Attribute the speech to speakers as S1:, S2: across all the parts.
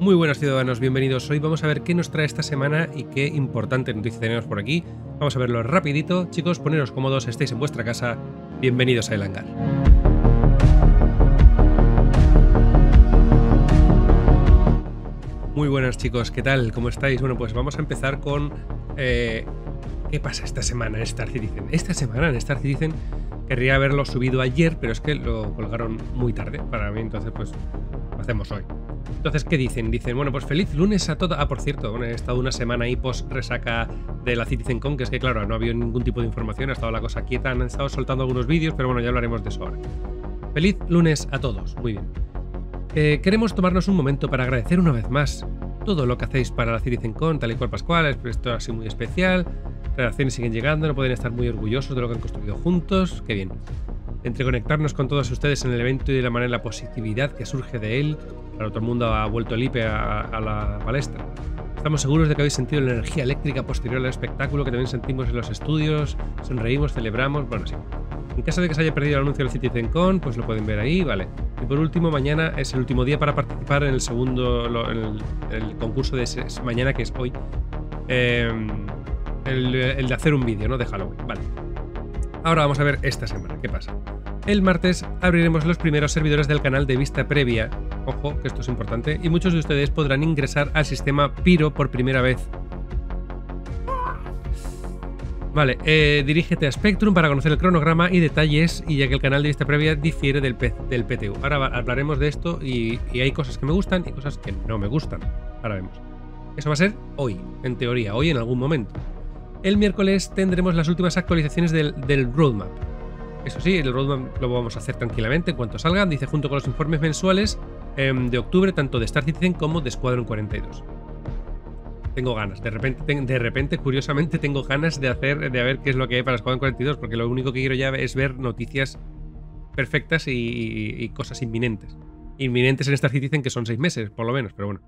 S1: Muy buenos ciudadanos, bienvenidos. Hoy vamos a ver qué nos trae esta semana y qué importante noticia tenemos por aquí. Vamos a verlo rapidito. Chicos, poneros cómodos, estéis en vuestra casa. Bienvenidos a El Hangar. Muy buenas chicos, ¿qué tal? ¿Cómo estáis? Bueno, pues vamos a empezar con... eh, ¿Qué pasa esta semana en Star Citizen? Esta semana en Star Citizen querría haberlo subido ayer, pero es que lo colgaron muy tarde para mí, entonces pues lo hacemos hoy. Entonces, ¿qué dicen? Dicen, bueno, pues feliz lunes a todos. Ah, por cierto, bueno, he estado una semana ahí post resaca de la CitizenCon, que es que, claro, no ha habido ningún tipo de información, ha estado la cosa quieta, han estado soltando algunos vídeos, pero bueno, ya hablaremos de eso ahora. Feliz lunes a todos, muy bien. Eh, queremos tomarnos un momento para agradecer una vez más todo lo que hacéis para la CitizenCon, tal y cual Pascual, esto ha sido muy especial, relaciones siguen llegando, no pueden estar muy orgullosos de lo que han construido juntos, qué bien. Entre conectarnos con todos ustedes en el evento y de la manera la positividad que surge de él, Claro, todo el mundo ha vuelto el IPE a, la palestra. Estamos seguros de que habéis sentido la energía eléctrica posterior al espectáculo que también sentimos en los estudios, sonreímos, celebramos, bueno, sí. En caso de que se haya perdido el anuncio del CitizenCon, pues lo pueden ver ahí, vale. Y por último, mañana es el último día para participar en el segundo, el, concurso de mañana, que es hoy. Eh, el, el de hacer un vídeo, ¿no? De Halloween, vale. Ahora vamos a ver esta semana, ¿qué pasa? El martes abriremos los primeros servidores del canal de vista previa. Ojo, que esto es importante. Y muchos de ustedes podrán ingresar al sistema Piro por primera vez. Vale, eh, dirígete a Spectrum para conocer el cronograma y detalles, y ya que el canal de vista previa difiere del, P- PTU. Ahora hablaremos de esto y, hay cosas que me gustan y cosas que no me gustan. Ahora vemos. Eso va a ser hoy, en teoría, hoy en algún momento. El miércoles tendremos las últimas actualizaciones del roadmap. Eso sí, el roadmap lo vamos a hacer tranquilamente en cuanto salgan, dice junto con los informes mensuales em, de octubre, tanto de Star Citizen como de Squadron 42. Tengo ganas, de repente, de repente, curiosamente, tengo ganas de hacer, de ver qué es lo que hay para Squadron 42, porque lo único que quiero ya es ver noticias perfectas y cosas inminentes. Inminentes en Star Citizen, que son seis meses, por lo menos, pero bueno.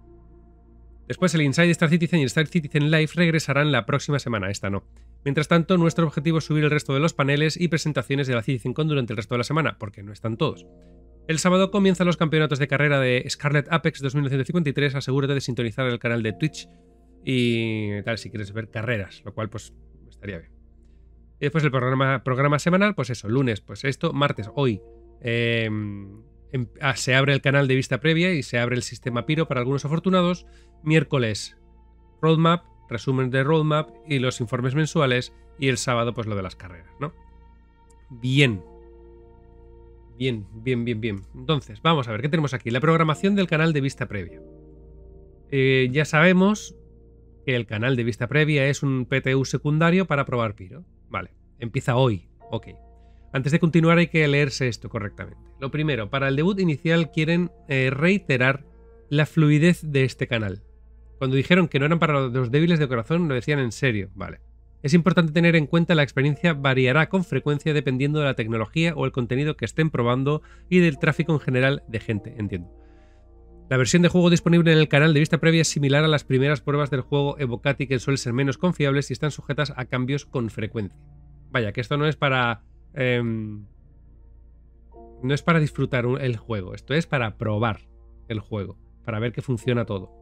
S1: Después el Inside Star Citizen y el Star Citizen Live regresarán la próxima semana, esta no. Mientras tanto, nuestro objetivo es subir el resto de los paneles y presentaciones de la CitizenCon durante el resto de la semana, porque no están todos. El sábado comienzan los campeonatos de carrera de Scarlet Apex 2953. Asegúrate de sintonizar el canal de Twitch y tal, si quieres ver carreras, lo cual pues estaría bien. Y después el programa, semanal, pues eso, lunes, pues esto, martes, hoy. eh, em- ah, se abre el canal de vista previa y se abre el sistema Piro para algunos afortunados. Miércoles, roadmap, resumen de roadmap y los informes mensuales. Y el sábado, pues lo de las carreras, ¿no? Bien. Bien, bien, bien, bien. Entonces, vamos a ver, ¿qué tenemos aquí? La programación del canal de vista previa. Eh, ya sabemos que el canal de vista previa es un PTU secundario para probar Piro. Vale, empieza hoy. Ok. Antes de continuar hay que leerse esto correctamente. Lo primero, para el debut inicial quieren eh, reiterar la fluidez de este canal. Cuando dijeron que no eran para los débiles de corazón, lo decían en serio. Vale. Es importante tener en cuenta la experiencia variará con frecuencia dependiendo de la tecnología o el contenido que estén probando y del tráfico en general de gente, entiendo. La versión de juego disponible en el canal de vista previa es similar a las primeras pruebas del juego Evocati que suelen ser menos confiables y están sujetas a cambios con frecuencia. Vaya, que esto no es para... em, no es para disfrutar el juego, esto es para probar el juego, para ver que funciona todo.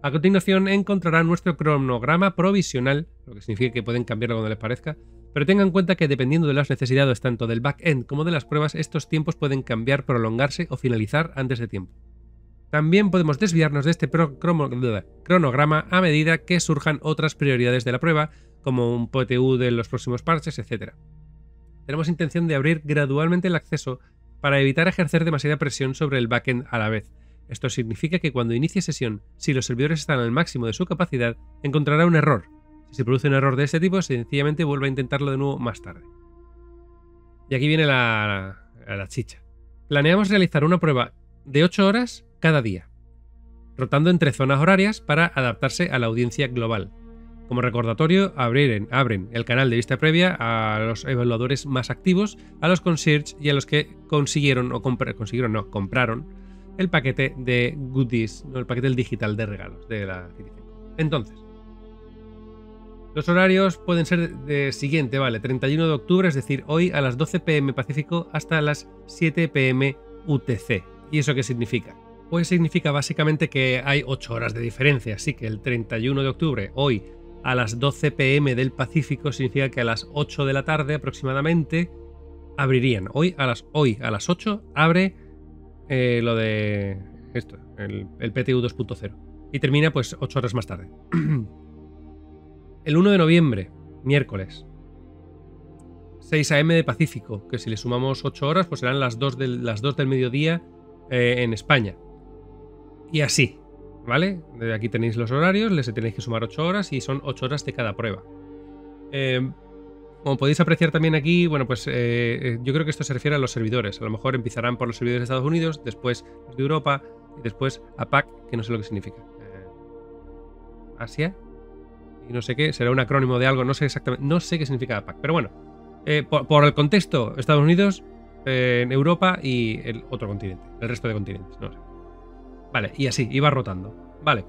S1: A continuación encontrarán nuestro cronograma provisional, lo que significa que pueden cambiarlo cuando les parezca, pero tengan en cuenta que dependiendo de las necesidades tanto del back-end como de las pruebas, estos tiempos pueden cambiar, prolongarse o finalizar antes de tiempo. También podemos desviarnos de este cronograma a medida que surjan otras prioridades de la prueba, como un PTU de los próximos parches, etc. Tenemos intención de abrir gradualmente el acceso para evitar ejercer demasiada presión sobre el backend a la vez. Esto significa que cuando inicie sesión, si los servidores están al máximo de su capacidad, encontrará un error. Si se produce un error de este tipo, sencillamente vuelve a intentarlo de nuevo más tarde. Y aquí viene la, chicha. Planeamos realizar una prueba de 8 horas cada día, rotando entre zonas horarias para adaptarse a la audiencia global. Como recordatorio, abren, abren el canal de vista previa a los evaluadores más activos, a los concierge y a los que consiguieron o consiguieron no, compraron el paquete de goodies, no, el paquete digital de regalos de la Citizen. Entonces, los horarios pueden ser de siguiente, vale, 31 de octubre, es decir, hoy a las 12 pm Pacífico hasta las 7 pm UTC. ¿Y eso qué significa? Pues significa básicamente que hay 8 horas de diferencia, así que el 31 de octubre, hoy, a las 12 pm del Pacífico, significa que a las 8 de la tarde aproximadamente abrirían. Hoy a las, hoy, a las 8 abre eh, lo de esto, el, PTU 2.0. Y termina pues 8 horas más tarde. el 1 de noviembre, miércoles, 6 a.m. de Pacífico, que si le sumamos 8 horas, pues serán las 2 del, las 2 del mediodía eh, en España. Y así, ¿vale? Aquí tenéis los horarios, les tenéis que sumar 8 horas y son 8 horas de cada prueba. Eh, como podéis apreciar también aquí, bueno, pues eh, yo creo que esto se refiere a los servidores. A lo mejor empezarán por los servidores de Estados Unidos, después los de Europa y después APAC, que no sé lo que significa. Asia. Y no sé qué, será un acrónimo de algo, no sé exactamente, no sé qué significa APAC. Pero bueno, por, el contexto, Estados Unidos, Europa y el otro continente, el resto de continentes, no sé. Vale, y así, iba rotando. Vale.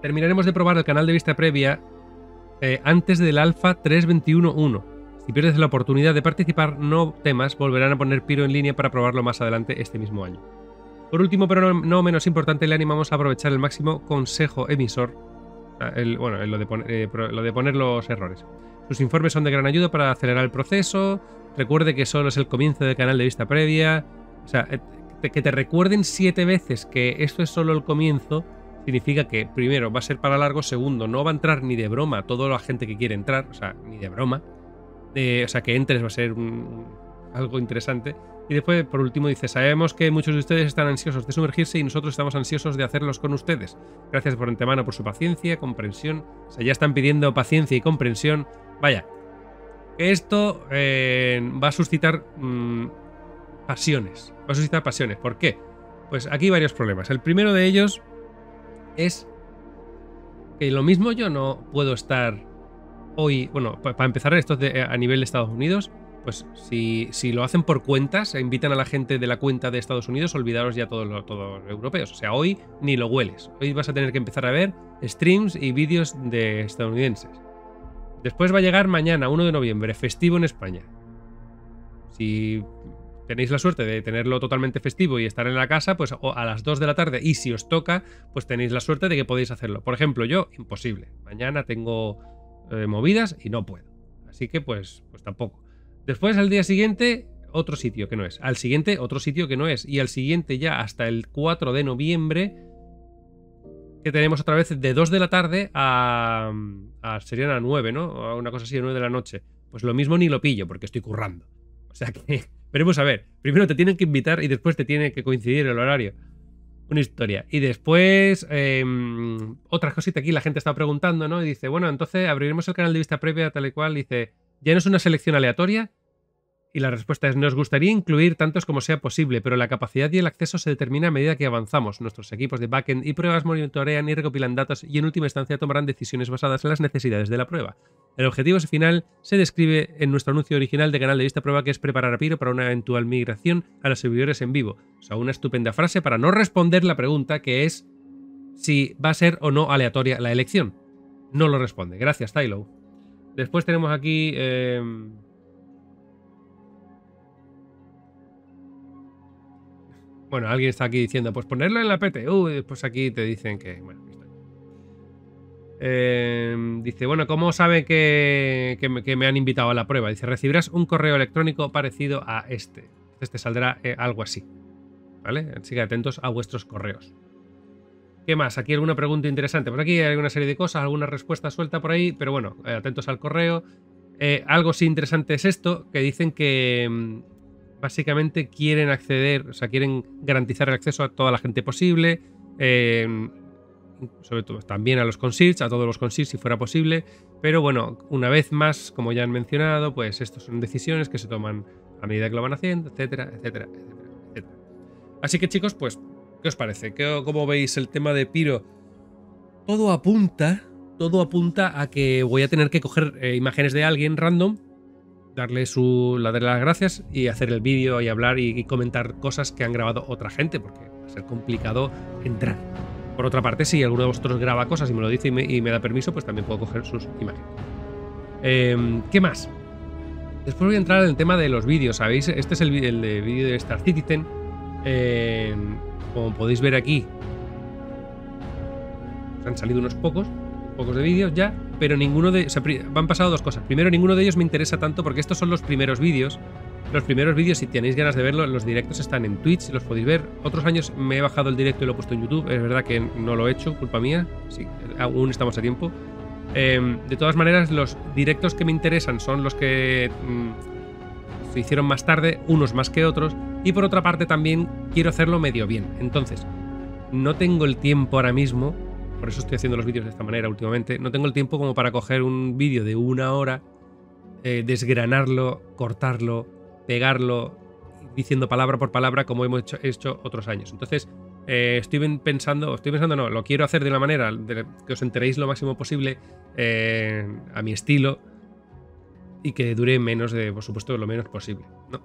S1: Terminaremos de probar el canal de vista previa eh, antes del alfa 321.1. Si pierdes la oportunidad de participar, no temas, volverán a poner Piro en línea para probarlo más adelante este mismo año. Por último, pero no, menos importante, le animamos a aprovechar el máximo consejo emisor, bueno, lo, de eh, lo de poner los errores. Sus informes son de gran ayuda para acelerar el proceso. Recuerde que solo es el comienzo del canal de vista previa. O sea, eh, que te recuerden siete veces que esto es solo el comienzo, significa que, primero, va a ser para largo, segundo, no va a entrar ni de broma toda la gente que quiere entrar, o sea, ni de broma. o sea, que entres va a ser algo interesante. Y después, por último, dice, sabemos que muchos de ustedes están ansiosos de sumergirse y nosotros estamos ansiosos de hacerlos con ustedes. Gracias por antemano por su paciencia, comprensión. O sea, ya están pidiendo paciencia y comprensión. Vaya, esto eh, va a suscitar mm, pasiones. Va a suscitar pasiones. ¿Por qué? Pues aquí hay varios problemas. El primero de ellos es que lo mismo yo no puedo estar hoy, bueno, para empezar esto a nivel de Estados Unidos, pues si, si, lo hacen por cuentas, e invitan a la gente de la cuenta de Estados Unidos, olvidaros ya todos los europeos. O sea, hoy ni lo hueles. Hoy vas a tener que empezar a ver streams y vídeos de estadounidenses. Después va a llegar mañana, 1 de noviembre, festivo en España. Si tenéis la suerte de tenerlo totalmente festivo y estar en la casa, pues a las 2 de la tarde, y si os toca, pues tenéis la suerte de que podéis hacerlo. Por ejemplo, yo, imposible. Mañana tengo eh, movidas y no puedo. Así que pues, pues tampoco. Después, al día siguiente, otro sitio que no es. Al siguiente, otro sitio que no es. Y al siguiente ya hasta el 4 de noviembre, que tenemos otra vez de 2 de la tarde a, a serían a 9, ¿no? A una cosa así, a 9 de la noche. Pues lo mismo ni lo pillo porque estoy currando. O sea que Veremos a ver. Primero te tienen que invitar y después te tiene que coincidir el horario. Una historia. Y después, eh, otra cosita aquí, la gente está preguntando, ¿no? Y dice, bueno, entonces abriremos el canal de vista previa tal y cual. Dice, ¿ya no es una selección aleatoria? Y la respuesta es, nos gustaría incluir tantos como sea posible, pero la capacidad y el acceso se determina a medida que avanzamos. Nuestros equipos de backend y pruebas monitorean y recopilan datos y en última instancia tomarán decisiones basadas en las necesidades de la prueba. El objetivo final se describe en nuestro anuncio original de canal de vista prueba que es preparar a Piro para una eventual migración a los servidores en vivo. O sea, una estupenda frase para no responder la pregunta que es si va a ser o no aleatoria la elección. No lo responde. Gracias, Tylo. Después tenemos aquí... Eh, Bueno, alguien está aquí diciendo, pues ponerlo en la PTU, y después aquí te dicen que. Eh, dice, bueno, ¿cómo sabe que, me, han invitado a la prueba? Dice, recibirás un correo electrónico parecido a este. Este saldrá eh, algo así. ¿Vale? Así que atentos a vuestros correos. ¿Qué más? Aquí alguna pregunta interesante. Pues aquí hay una serie de cosas, alguna respuesta suelta por ahí, pero bueno, eh, atentos al correo. algo sí interesante es esto, que dicen que mm, básicamente quieren acceder, o sea, quieren garantizar el acceso a toda la gente posible, em, sobre todo también a los concierts, a todos los concierts si fuera posible, pero bueno, una vez más, como ya han mencionado, pues estas son decisiones que se toman a medida que lo van haciendo, etcétera, etcétera, etcétera, Así que chicos, pues, ¿qué os parece? ¿Cómo veis el tema de Piro? Todo apunta, todo apunta a que voy a tener que coger eh, imágenes de alguien random darle su la de las gracias y hacer el vídeo y hablar y, comentar cosas que han grabado otra gente, porque va a ser complicado entrar. Por otra parte, si alguno de vosotros graba cosas y me lo dice y me, da permiso, pues también puedo coger sus imágenes. Em, ¿Qué más? Después voy a entrar en el tema de los vídeos, ¿sabéis? Este es el, el vídeo de Star Citizen. Eh, como podéis ver aquí, han salido unos pocos, pocos de vídeos ya, pero ninguno de... O sea, han pasado dos cosas. Primero, ninguno de ellos me interesa tanto porque estos son los primeros vídeos. Los primeros vídeos, si tenéis ganas de verlo, los directos están en Twitch, los podéis ver. Otros años me he bajado el directo y lo he puesto en YouTube. Es verdad que no lo he hecho, culpa mía. Sí, aún estamos a tiempo. Em, de todas maneras, los directos que me interesan son los que mm, se hicieron más tarde, unos más que otros. Y por otra parte, también quiero hacerlo medio bien. Entonces, no tengo el tiempo ahora mismo por eso estoy haciendo los vídeos de esta manera últimamente. No tengo el tiempo como para coger un vídeo de una hora, eh, desgranarlo, cortarlo, pegarlo, diciendo palabra por palabra como hemos hecho, otros años. Entonces, eh, estoy pensando, estoy pensando, no, lo quiero hacer de una manera de que os enteréis lo máximo posible eh, a mi estilo y que dure menos de, por supuesto, lo menos posible. ¿no?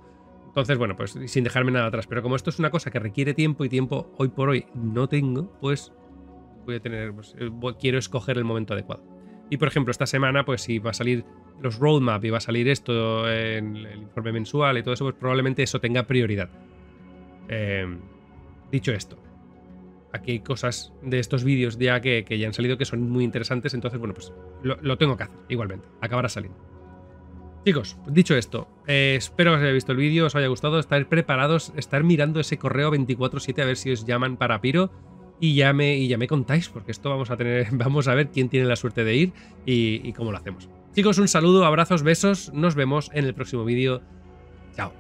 S1: Entonces, bueno, pues sin dejarme nada atrás. Pero como esto es una cosa que requiere tiempo y tiempo hoy por hoy no tengo, pues voy a tener, pues, eh, quiero escoger el momento adecuado. Y por ejemplo, esta semana, pues si va a salir los roadmap y va a salir esto en el informe mensual y todo eso, pues probablemente eso tenga prioridad. Em, dicho esto, aquí hay cosas de estos vídeos ya que, ya han salido que son muy interesantes, entonces, bueno, pues lo, tengo que hacer igualmente, acabará saliendo. Chicos, dicho esto, eh, espero que os haya visto el vídeo, os haya gustado, estar preparados, estar mirando ese correo 24/7 a ver si os llaman para Piro y ya me, y ya me contáis, porque esto vamos a tener, vamos a ver quién tiene la suerte de ir y, y cómo lo hacemos. Chicos, un saludo, abrazos, besos. Nos vemos en el próximo vídeo. Chao.